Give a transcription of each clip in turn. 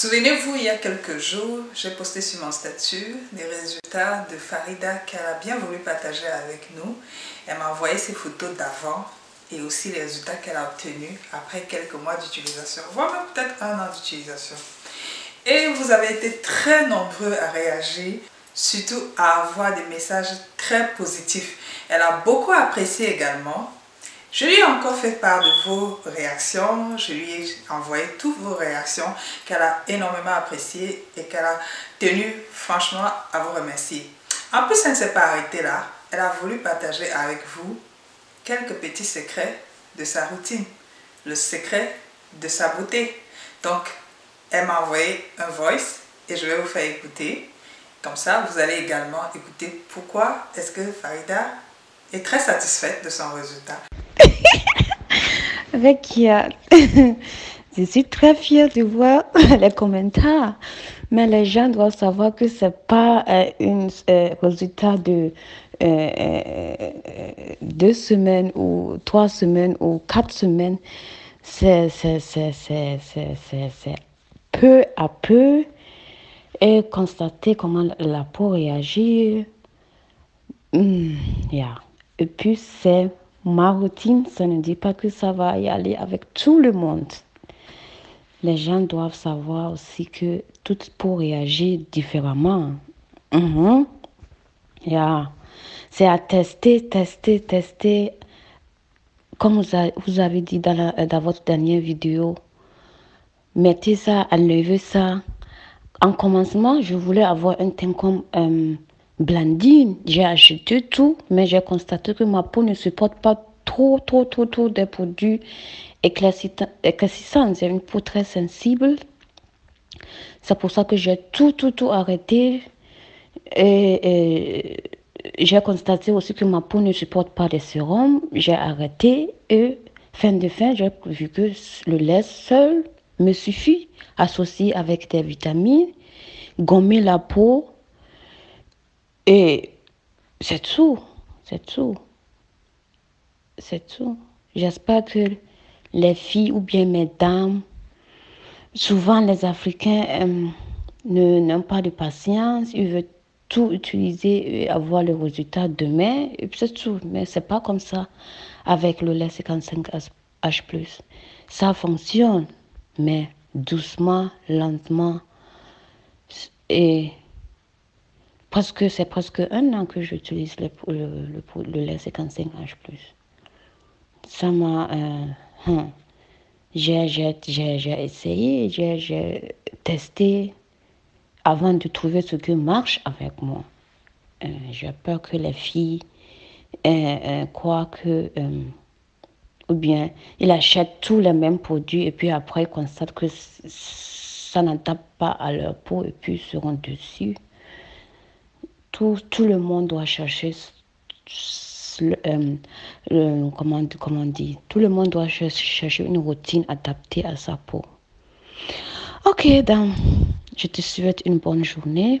Souvenez-vous, il y a quelques jours, j'ai posté sur mon statut des résultats de Farida qu'elle a bien voulu partager avec nous. Elle m'a envoyé ses photos d'avant et aussi les résultats qu'elle a obtenus après quelques mois d'utilisation, voire même peut-être un an d'utilisation. Et vous avez été très nombreux à réagir, surtout à avoir des messages très positifs. Elle a beaucoup apprécié également je lui ai encore fait part de vos réactions, je lui ai envoyé toutes vos réactions qu'elle a énormément appréciées et qu'elle a tenu franchement à vous remercier. En plus, elle ne s'est pas arrêtée là, elle a voulu partager avec vous quelques petits secrets de sa routine, le secret de sa beauté. Donc, elle m'a envoyé un voice et je vais vous faire écouter. Comme ça, vous allez également écouter pourquoi est-ce que Farida est très satisfaite de son résultat. Avec Kia, je suis très fière de voir les commentaires, mais les gens doivent savoir que ce n'est pas un euh, euh, résultat de euh, deux semaines ou trois semaines ou quatre semaines. C'est peu à peu et constater comment la peau réagit. Hmm, et puis, c'est Ma routine, ça ne dit pas que ça va y aller avec tout le monde. Les gens doivent savoir aussi que tout peau réagir différemment. Mhm. C'est à tester, tester, tester. Comme vous, avez dit dans, votre dernière vidéo, mettez ça, enlevez ça. En commencement, je voulais avoir un teint comme euh, Blandine, j'ai acheté tout, mais j'ai constaté que ma peau ne supporte pas trop, trop, trop, trop des produits éclaircissants. J'ai une peau très sensible. C'est pour ça que j'ai tout, tout, tout arrêté. Et, j'ai constaté aussi que ma peau ne supporte pas les sérums. J'ai arrêté et fin de fin, j'ai vu que le lait seul me suffit, associé avec des vitamines, gommer la peau et c'est tout, c'est tout. C'est tout. J'espère que les filles ou bien mesdames, souvent les Africains euh, n'ont pas de patience, ils veulent tout utiliser et avoir le résultat demain, c'est tout. Mais c'est pas comme ça avec le lait 55H+. Ça fonctionne, mais doucement, lentement. Et que c'est presque un an que j'utilise le, le, le, lait 55H+. Ça m'a... Euh, hein. j'ai essayé, j'ai testé avant de trouver ce qui marche avec moi. Euh, j'ai peur que les filles euh, croient que... Ou bien ils achètent tous les mêmes produits et puis après ils constatent que ça n'adapte pas à leur peau et puis ils seront dessus tout, le monde doit chercher euh, comment, comment tout le monde doit chercher une routine adaptée à sa peau. Ok, donc, je te souhaite une bonne journée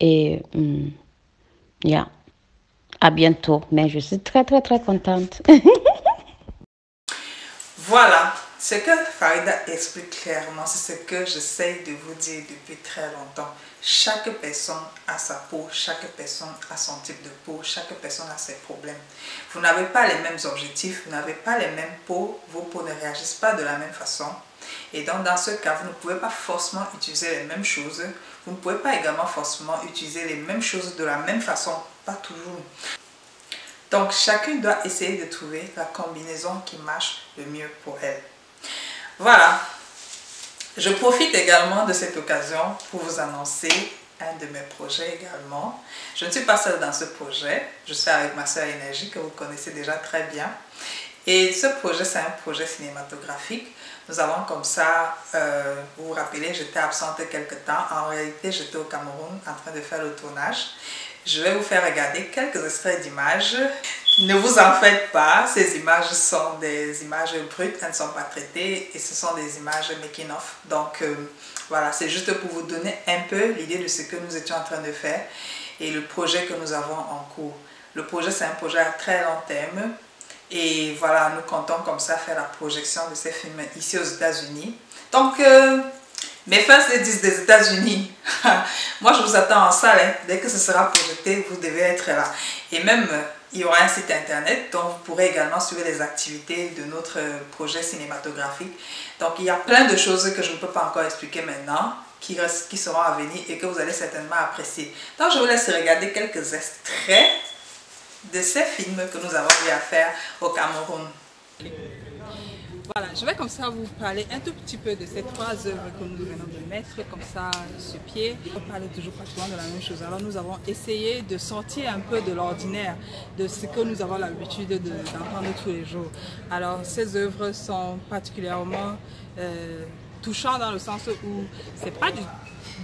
et um, yeah, à bientôt. Mais je suis très, très, très contente. voilà, ce que Farida explique clairement, c'est ce que j'essaie de vous dire depuis très longtemps. Chaque personne a sa peau, chaque personne a son type de peau, chaque personne a ses problèmes. Vous n'avez pas les mêmes objectifs, vous n'avez pas les mêmes peaux, vos peaux ne réagissent pas de la même façon. Et donc dans ce cas, vous ne pouvez pas forcément utiliser les mêmes choses. Vous ne pouvez pas également forcément utiliser les mêmes choses de la même façon, pas toujours. Donc chacune doit essayer de trouver la combinaison qui marche le mieux pour elle. Voilà, je profite également de cette occasion pour vous annoncer un de mes projets également. Je ne suis pas seule dans ce projet, je suis avec ma soeur Énergie que vous connaissez déjà très bien. Et ce projet, c'est un projet cinématographique. Nous avons comme ça, euh, vous vous rappelez, j'étais absente quelque temps. En réalité, j'étais au Cameroun en train de faire le tournage. Je vais vous faire regarder quelques extraits d'images ne vous en faites pas, ces images sont des images brutes, elles ne sont pas traitées et ce sont des images making of. Donc euh, voilà, c'est juste pour vous donner un peu l'idée de ce que nous étions en train de faire et le projet que nous avons en cours. Le projet, c'est un projet à très long terme et voilà, nous comptons comme ça faire la projection de ces films ici aux États-Unis. Donc, euh, Mes fans disent des États-Unis. Moi, je vous attends en salle. Hein. Dès que ce sera projeté, vous devez être là. Et même, il y aura un site internet dont vous pourrez également suivre les activités de notre projet cinématographique. Donc, il y a plein de choses que je ne peux pas encore expliquer maintenant qui, qui seront à venir et que vous allez certainement apprécier. Donc, je vous laisse regarder quelques extraits de ces films que nous avons eu à faire au Cameroun. Voilà, je vais comme ça vous parler un tout petit peu de ces trois œuvres que nous venons de mettre comme ça sur pied. On parle toujours pratiquement de la même chose. Alors nous avons essayé de sortir un peu de l'ordinaire, de ce que nous avons l'habitude d'entendre tous les jours. Alors ces œuvres sont particulièrement euh, touchantes dans le sens où c'est pas du,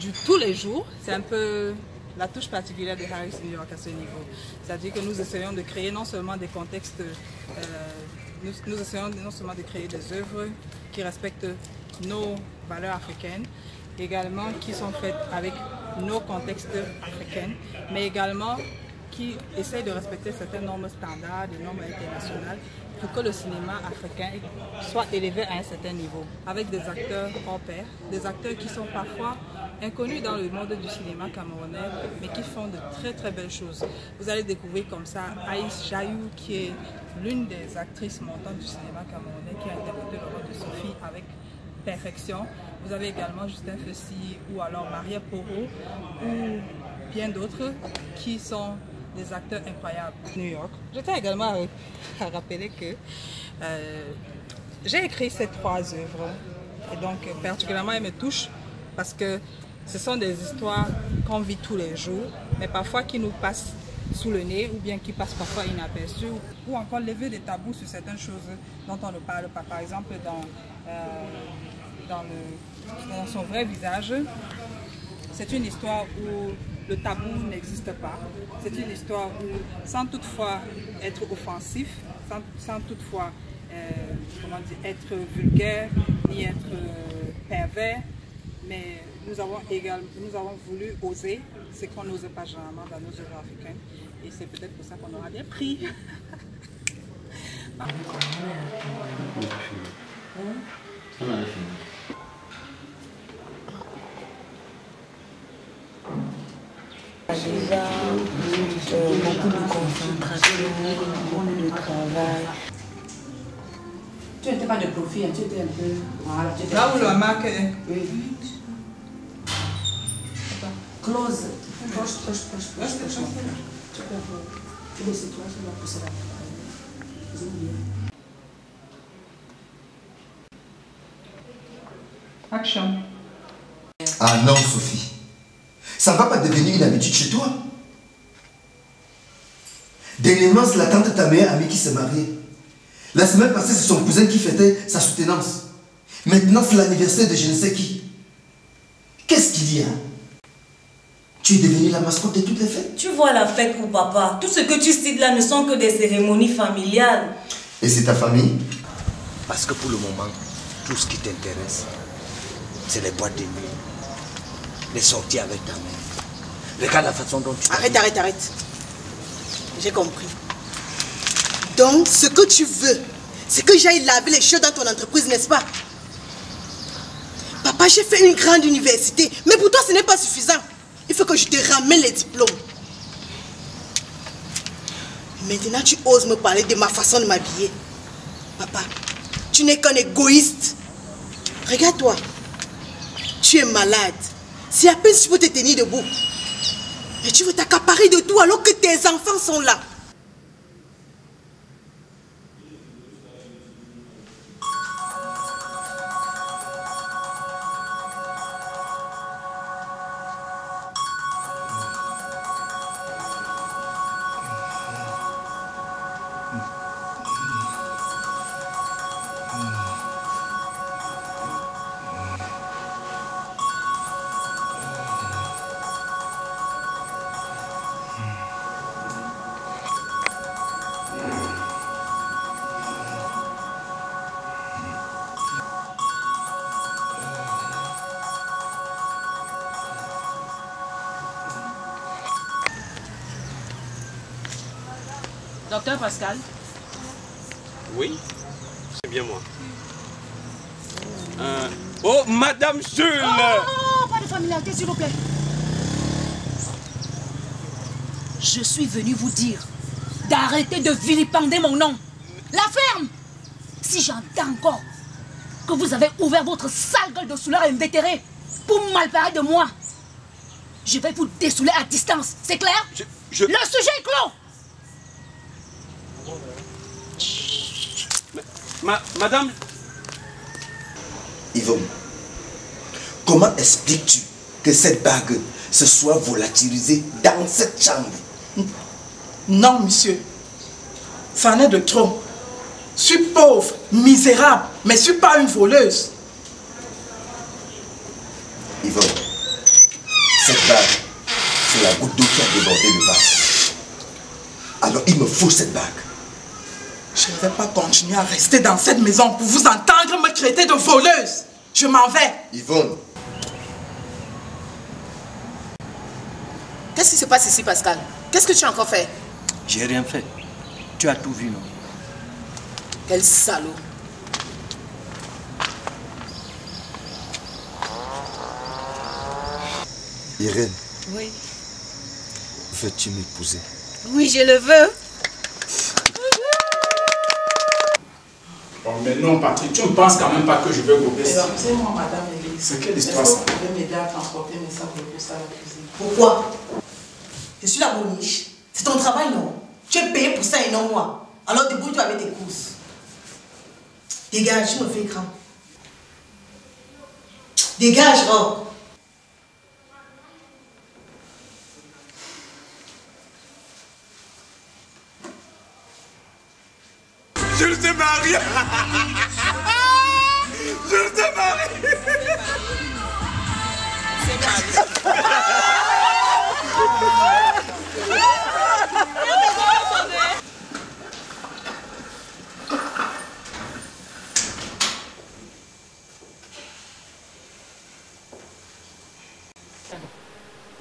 du tous les jours, c'est un peu la touche particulière de Harris New York à ce niveau. C'est-à-dire que nous essayons de créer non seulement des contextes, euh, nous, essayons non seulement de créer des œuvres qui respectent nos valeurs africaines, également qui sont faites avec nos contextes africains, mais également qui essayent de respecter certaines normes standards, des normes internationales, pour que le cinéma africain soit élevé à un certain niveau, avec des acteurs hors pair, des acteurs qui sont parfois inconnus dans le monde du cinéma camerounais, mais qui font de très très belles choses. Vous allez découvrir comme ça Aïs Jaïou, qui est l'une des actrices montantes du cinéma camerounais, qui a interprété le rôle de Sophie avec perfection. Vous avez également Justin Fessy ou alors Maria Poro ou bien d'autres qui sont des acteurs incroyables. New York. Je tiens également à, rappeler que euh, j'ai écrit ces trois œuvres et donc particulièrement elles me touchent parce que ce sont des histoires qu'on vit tous les jours, mais parfois qui nous passent sous le nez ou bien qui passent parfois inaperçues ou encore lever des tabous sur certaines choses dont on ne parle pas. Par exemple, dans, euh, dans, le, dans son vrai visage, c'est une histoire où le tabou n'existe pas. C'est une histoire où, sans toutefois être offensif, sans, toutefois euh, comment dire, être vulgaire, ni être euh, pervers, mais nous avons, également, nous avons voulu oser ce qu'on n'ose pas généralement dans nos œuvres africaines. Et c'est peut-être pour ça qu'on aura des prix. Déjà, euh, beaucoup de concentration, beaucoup de travail. Tu n'étais pas de profil, hein, tu étais un peu. Voilà, tu étais Là où le marque Oui. Close. Proche, proche, proche, proche. Tu peux Tu laisses toi, tu vas pousser la Action. Ah non, Sophie. Ça ne va pas devenir une habitude chez toi? Dernièrement, c'est la tante de ta meilleure amie qui s'est mariée. La semaine passée, c'est son cousin qui fêtait sa soutenance. Maintenant, c'est l'anniversaire de je ne sais qui. Qu'est-ce qu'il y a? Tu es devenue la mascotte de toutes les fêtes? Tu vois la fête pour papa. Tout ce que tu cites là ne sont que des cérémonies familiales. Et c'est ta famille? Parce que pour le moment, tout ce qui t'intéresse, c'est les boîtes de nuit les sortir avec ta mère. Regarde la façon dont tu... Arrête, arrête, arrête. J'ai compris. Donc, ce que tu veux, c'est que j'aille laver les cheveux dans ton entreprise, n'est-ce pas? Papa, j'ai fait une grande université, mais pour toi, ce n'est pas suffisant. Il faut que je te ramène les diplômes. Maintenant, tu oses me parler de ma façon de m'habiller. Papa, tu n'es qu'un égoïste. Regarde-toi. Tu es malade. C'est à peine si tu peux te tenir debout. Mais tu veux t'accaparer de tout alors que tes enfants sont là. Docteur Pascal? Oui, c'est bien moi. Euh, Oh, Madame Jules Oh, pas de familiarité, s'il vous plaît. Je suis venu vous dire d'arrêter de vilipender mon nom. La ferme Si j'entends encore que vous avez ouvert votre sale gueule de souleur invétéré pour mal parler de moi, je vais vous dessouler à distance. C'est clair? Le sujet est clos Ma- Madame, Yvonne, comment expliques-tu que cette bague se soit volatilisée dans cette chambre? Non, monsieur. Ça en est de trop. Je suis pauvre, misérable, mais je ne suis pas une voleuse. Yvonne, cette bague, c'est la goutte d'eau qui a débordé le vase. Alors il me faut cette bague. Je ne vais pas continuer à rester dans cette maison pour vous entendre me traiter de voleuse. Je m'en vais. Yvonne, Qu'est-ce qui se passe ici, Pascal? Qu'est-ce que tu as encore fait? J'ai rien fait. Tu as tout vu, non? Quel salaud Irène, Oui. veux-tu m'épouser? Oui, je le veux. Mais non, Patrick, tu ne penses quand même pas que je vais gober ça. C'est moi, madame Elise. C'est quelle histoire, ça vous pouvez m'aider à transporter mes sacs de course à la cuisine? Pourquoi? Je suis la boniche. C'est ton travail, non? Tu es payé pour ça et non moi. Alors débrouille-toi avec tes courses. Dégage, tu me fais craindre. Dégage, S'est marié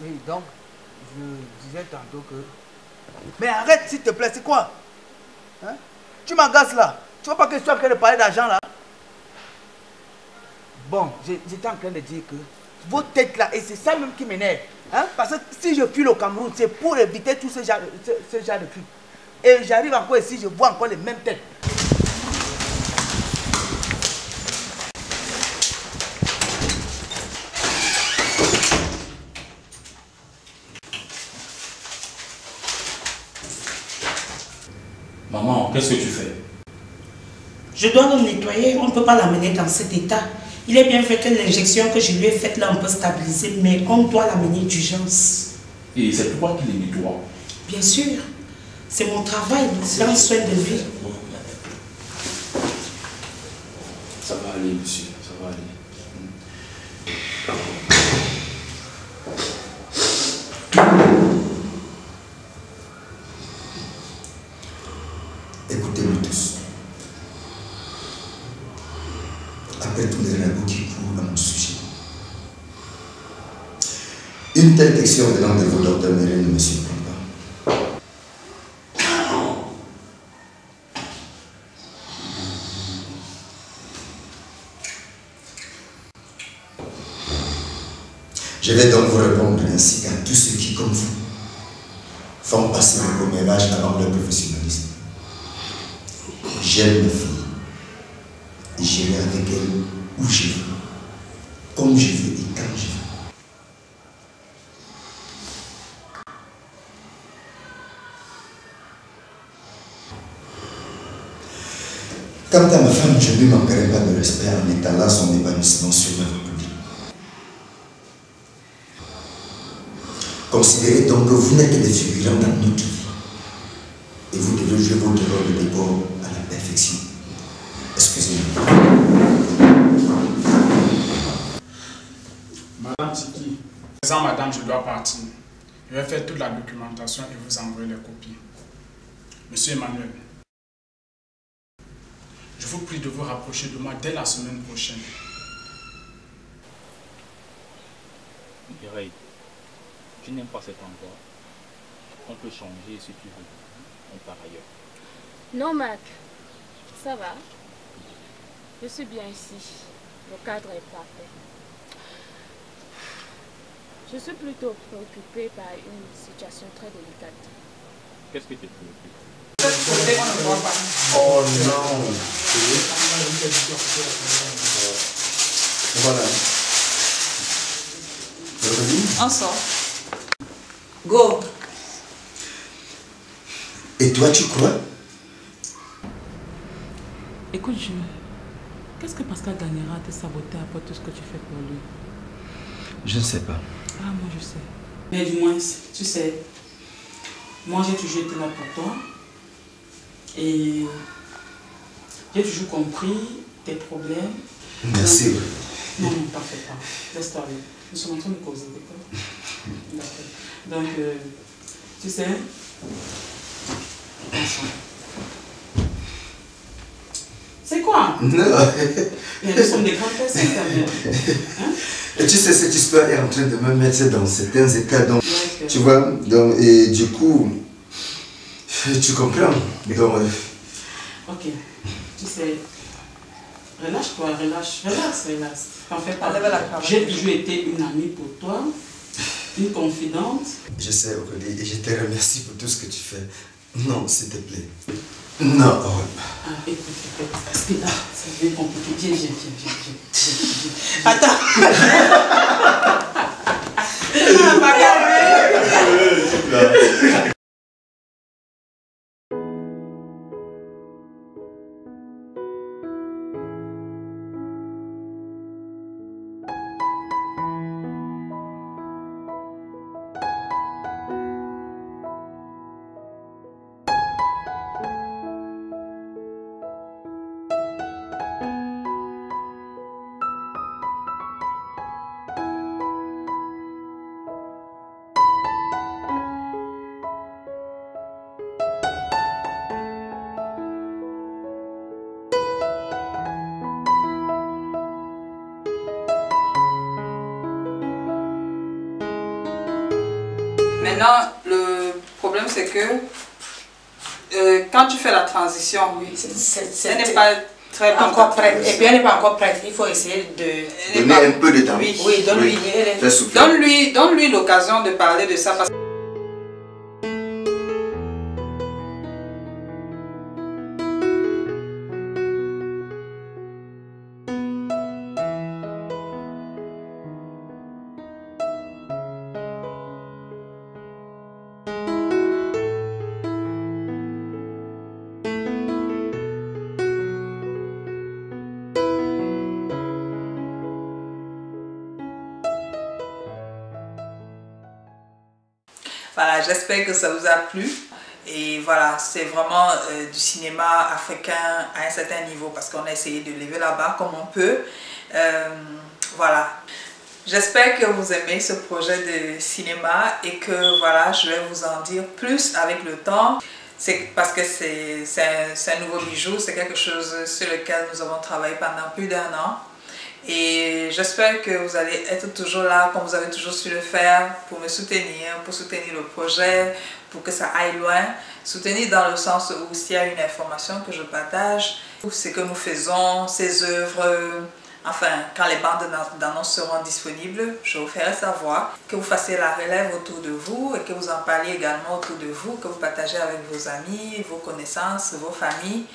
Oui, donc, je disais tantôt que... Mais arrête, s'il te plaît, c'est quoi? Hein? Tu m'agaces là. Tu vois pas que je suis en train de parler d'argent là? Bon, j'étais en train de dire que vos têtes là, et c'est ça même qui m'énerve. Hein? Parce que si je file au Cameroun, c'est pour éviter tout ce genre, ce genre de trucs. Et j'arrive encore ici, je vois encore les mêmes têtes. Maman, qu'est-ce que tu fais? Je dois le nettoyer, on ne peut pas l'amener dans cet état. Il est bien fait que l'injection que je lui ai faite là, on peut stabiliser, mais on doit l'amener d'urgence. Et c'est toi qui les nettoies. Bien sûr, c'est mon travail, prendre soin de lui. Ça va aller, monsieur, ça va aller. Écoutez-moi tous. Après tous les ragots qui courent à mon sujet, une telle question venant de vos docteurs Méré ne me surprend pas. Je vais donc vous répondre ainsi qu'à tous ceux qui, comme vous, font passer le commérage avant leur professionnalisme. J'aime j'irai avec elle où je veux, comme je veux et quand je veux. Quant à ma femme, je ne manquerai pas de respect en étalant son épanouissement sur l'œuvre publique. Considérez donc que vous n'êtes que des figurants dans notre vie. Et vous devez jouer votre rôle de décor à la perfection. Excusez-moi. Madame Tiki, présent madame, je dois partir. Je vais faire toute la documentation et vous envoyer les copies. Monsieur Emmanuel, je vous prie de vous rapprocher de moi dès la semaine prochaine. Mireille, tu n'aimes pas cet endroit. On peut changer si tu veux. On part ailleurs. Non, Mac, ça va. Je suis bien ici. le cadre est parfait. Je suis plutôt préoccupée par une situation très délicate. Qu'est-ce qui te préoccupe Oh non. Voilà. On sort. Go. Et toi, tu crois? Écoute, je... Qu'est-ce que Pascal gagnera à te saboter après tout ce que tu fais pour lui? Je ne sais pas. Ah, moi je sais. Mais du moins, tu sais, moi j'ai toujours été là pour toi. Et j'ai toujours compris tes problèmes. Merci. Donc- Non, non, fais pas. Laisse-toi aller. Nous sommes en train de causer, d'accord? D'accord. Donc, euh, tu sais, ensemble. C'est quoi Non. Mais nous sommes des grandes personnes quand même. Hein? Et tu sais, cette histoire est en train de me mettre dans certains états. Donc, tu vois, donc, et du coup, tu comprends. Donc, euh, Ok, tu sais, relâche-toi, relâche, relax, relax. T'en fais pas. Enlève la cravate. J'ai toujours été une amie pour toi, une confidente. je sais, Aurélie, et je te remercie pour tout ce que tu fais. Non, s'il te plaît. Non. Ah, écoute, écoute, parce que là, ça devient compliqué. Viens, viens, viens, viens, viens, viens, viens. Maintenant, le problème c'est que euh, quand tu fais la transition, c'est- elle n'est pas très. Encore prête. Et puis elle n'est pas encore prête. Il faut essayer de. Donner un peu de temps. Oui, oui donne-lui. donne -lui l'occasion de parler de ça parce J'espère que ça vous a plu. Et voilà, c'est vraiment euh, du cinéma africain à un certain niveau parce qu'on a essayé de lever la barre comme on peut. Euh, voilà. J'espère que vous aimez ce projet de cinéma et que voilà, je vais vous en dire plus avec le temps. C'est parce que c'est un nouveau bijou, c'est quelque chose sur lequel nous avons travaillé pendant plus d'un an. Et j'espère que vous allez être toujours là, comme vous avez toujours su le faire, pour me soutenir, pour soutenir le projet, pour que ça aille loin. Soutenir dans le sens où s'il y a une information que je partage, ce que nous faisons, ces œuvres, enfin, quand les bandes d'annonces seront disponibles, je vous ferai savoir. Que vous fassiez la relève autour de vous et que vous en parliez également autour de vous, que vous partagez avec vos amis, vos connaissances, vos familles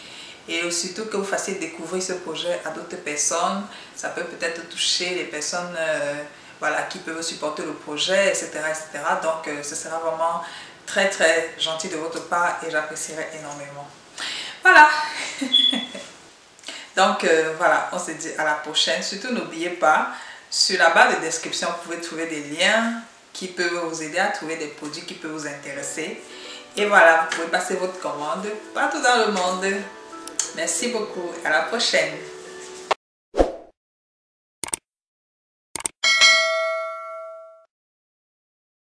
et surtout que vous fassiez découvrir ce projet à d'autres personnes. Ça peut peut-être toucher les personnes euh, voilà, qui peuvent supporter le projet, etc. etc. Donc, euh, ce sera vraiment très, très gentil de votre part et j'apprécierai énormément. Voilà. Donc, euh, voilà, on se dit à la prochaine. Surtout, n'oubliez pas, sur la barre de description, vous pouvez trouver des liens qui peuvent vous aider à trouver des produits qui peuvent vous intéresser. Et voilà, vous pouvez passer votre commande partout dans le monde. Merci beaucoup. À la prochaine.